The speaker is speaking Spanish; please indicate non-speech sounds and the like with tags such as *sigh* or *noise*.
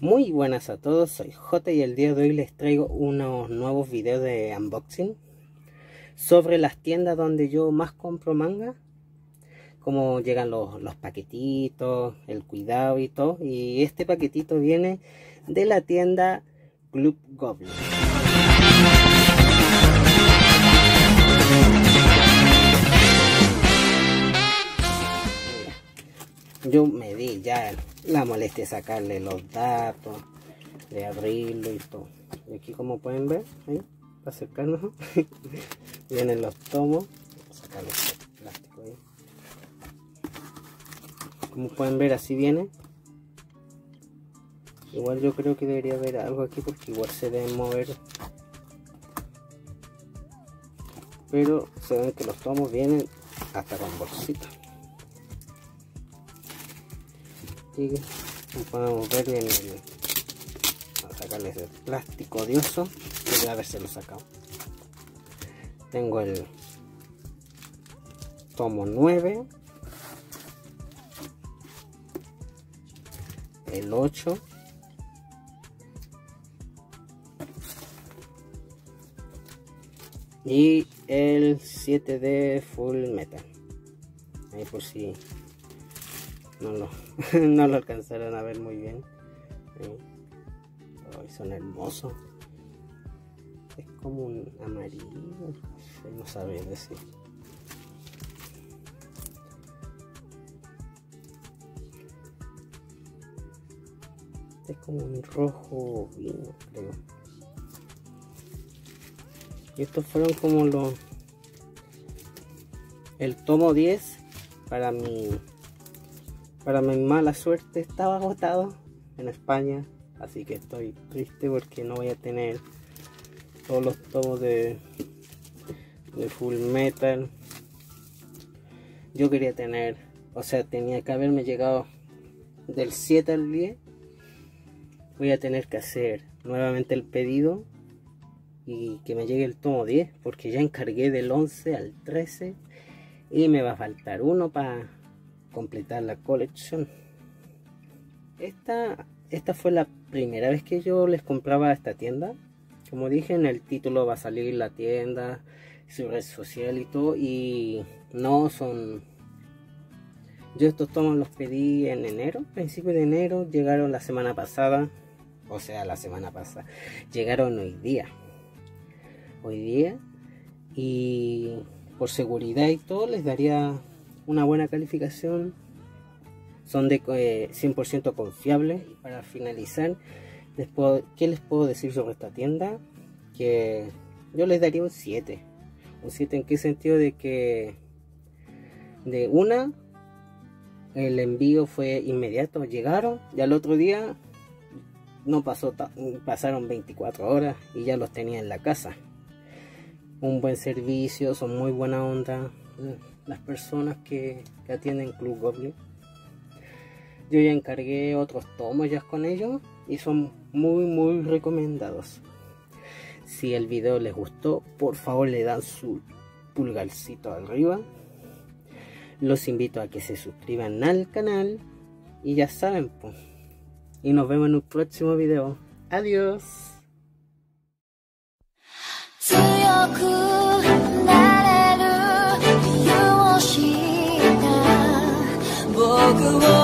Muy buenas a todos, soy J y el día de hoy les traigo unos nuevos videos de unboxing sobre las tiendas donde yo más compro manga cómo llegan los, los paquetitos, el cuidado y todo y este paquetito viene de la tienda Club Goblin. Yo me ya la molestia de sacarle los datos, de abrirlo y todo. Y aquí como pueden ver, ahí, acercarnos, *laughs* vienen los tomos. Este plástico ahí. Como pueden ver, así viene. Igual yo creo que debería haber algo aquí porque igual se deben mover. Pero se ven que los tomos vienen hasta con como podemos ver en el a sacarles el plástico odioso a ver si lo sacado. Tengo el tomo 9 el 8 y el 7 de full metal. Ahí por si no lo, *laughs* no lo alcanzaron a ver muy bien. son hermosos. Es como un amarillo, no sabía decir. Es como un rojo vino, creo. Y estos fueron como los... El tomo 10 para mi para mi mala suerte estaba agotado en España, así que estoy triste porque no voy a tener todos los tomos de, de Full Metal. Yo quería tener, o sea, tenía que haberme llegado del 7 al 10. Voy a tener que hacer nuevamente el pedido y que me llegue el tomo 10 porque ya encargué del 11 al 13 y me va a faltar uno para completar la colección. Esta, esta fue la primera vez que yo les compraba a esta tienda. Como dije en el título va a salir la tienda, su red social y todo. Y no son... Yo estos tomos los pedí en enero, principio de enero. Llegaron la semana pasada. O sea, la semana pasada. Llegaron hoy día. Hoy día. Y por seguridad y todo les daría una buena calificación, son de 100% eh, confiables. Para finalizar, ¿qué les puedo decir sobre esta tienda? Que yo les daría un 7. Un 7 en qué sentido de que de una el envío fue inmediato, llegaron y al otro día no pasó pasaron 24 horas y ya los tenía en la casa. Un buen servicio, son muy buena onda las personas que, atienden Club Goblin. Yo ya encargué otros tomos ya con ellos y son muy muy recomendados. Si el video les gustó, por favor le dan su pulgarcito arriba. Los invito a que se suscriban al canal y ya saben, pues. Y nos vemos en un próximo video. Adiós. the world.